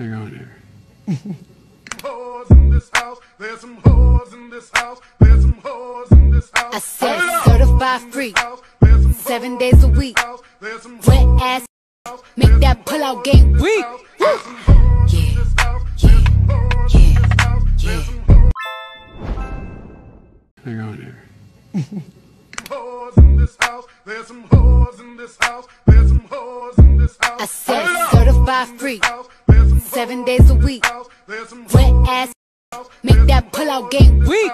Hang on here. Whores in this house. There's some whores in this house. There's some whores in this house. I said certified freak, some seven days a week. house. There's some Wet ass, make that pull out game weak. Yeah, yeah, yeah, yeah. Hang on here. whores in this house. There's some whores in this house. There's some whores in this house. I said certified freak, There's some seven days a week. Wet ass, make that pull out game weak.